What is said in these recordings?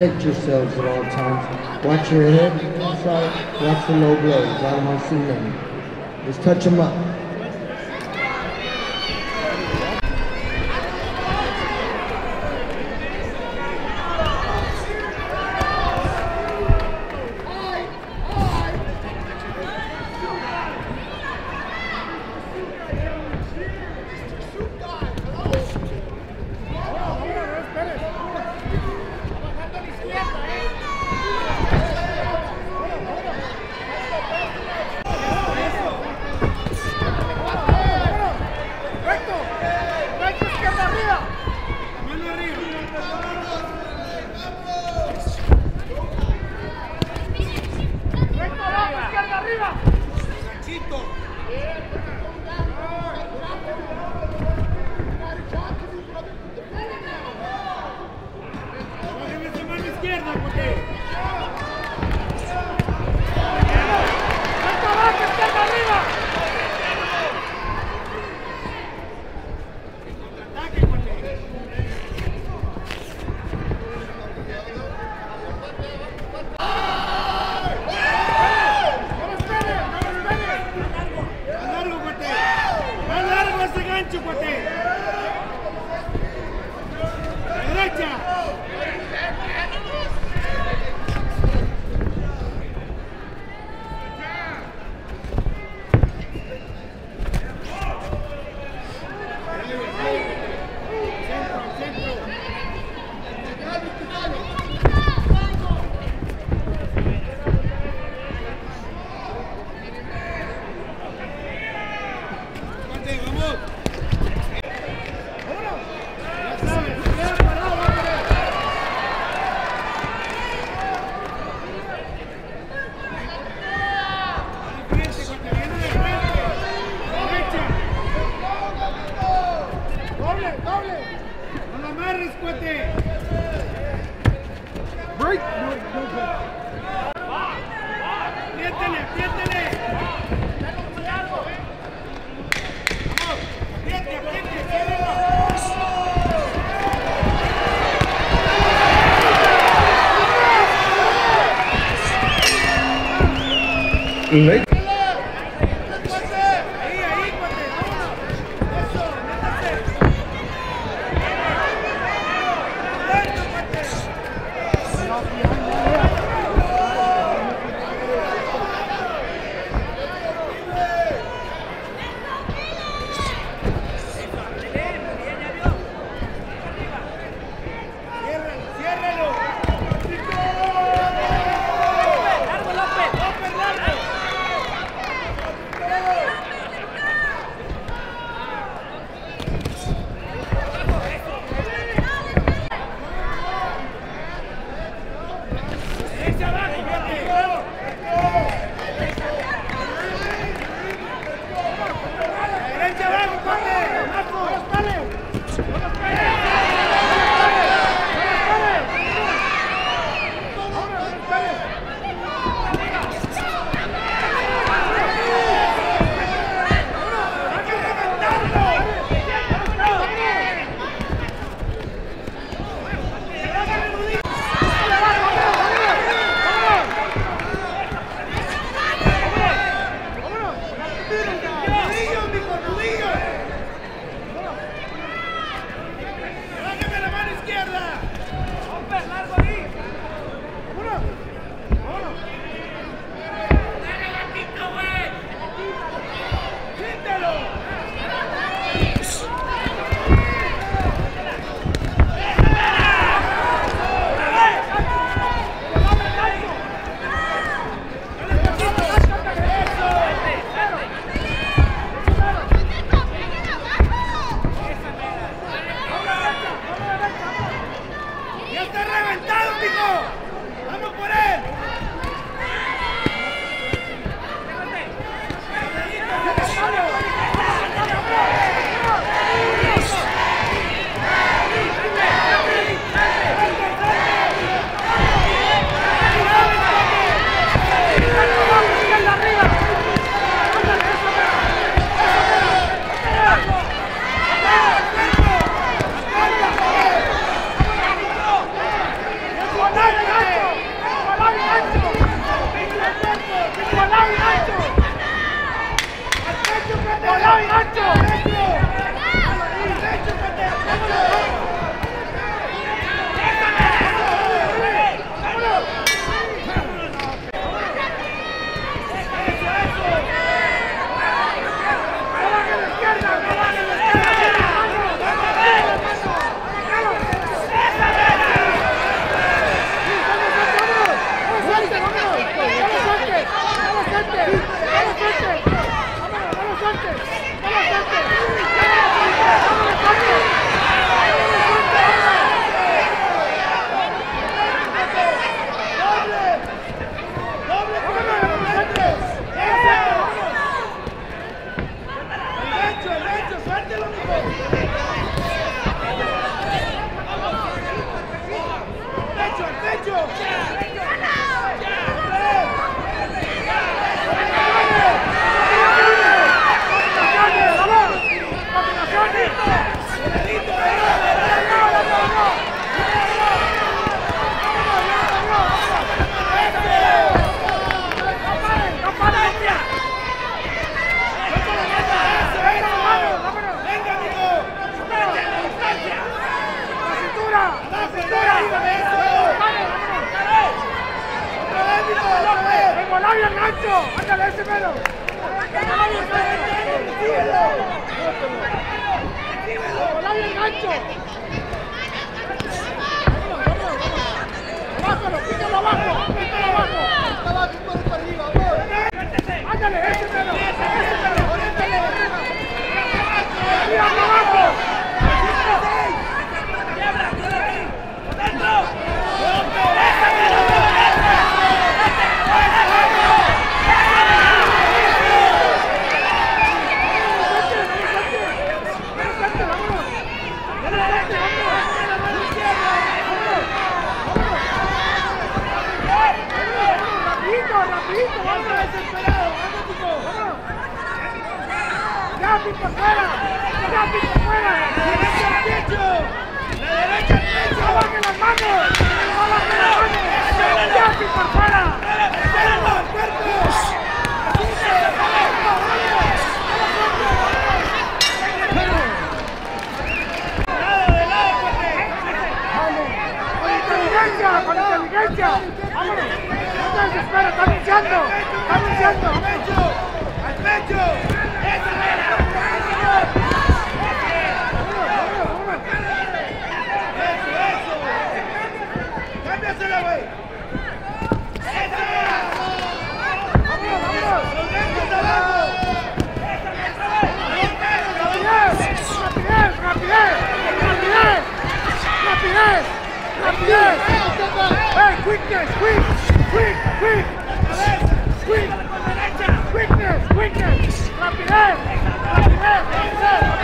Protect yourselves at all times. Watch your head inside. Watch the low blows. I don't want to see them. Just touch them up. Yeah. izquierda, Coté. Leite. ¡Sentado, pico! ¡Vamos por él! ¡Ay, gancho! ¡Dale al gancho! ¡Ándale ese mero! ¡Síguelo! ¡Dale al gancho! ¡Bájalo! ¡Pítalo abajo! ¡Pítalo abajo! ¡Está arriba! ¡Ándale ese mero! ¡Ese mero! ¡Oriéntale! ¡Arriba abajo! luchando! ¡Al pecho! ¡Al pecho! ¡Eso es! ¡Cámbiasela, güey! ¡Eso es! ¡Rapidez! ¡Rapidez! ¡Rapidez! ¡Rapidez! ¡Hey, quickness! ¡Quick! ¡Quick! ¡Quick! quick! Quickness! Quickness! Rapidez! Rapidez! Rapidez!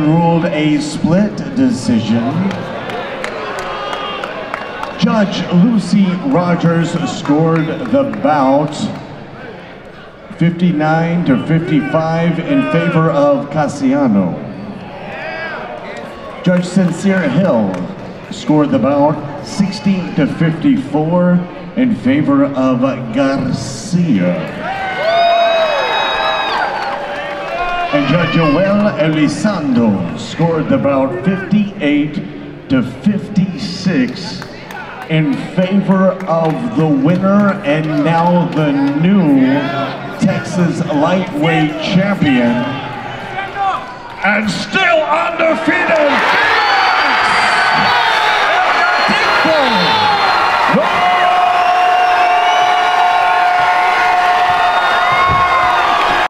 Ruled a split decision. Judge Lucy Rogers scored the bout 59 to 55 in favor of Casiano. Judge Sincere Hill scored the bout 60 to 54 in favor of Garcia. And Judge Joel Elizondo scored about 58 to 56 in favor of the winner and now the new Texas lightweight champion and still undefeated.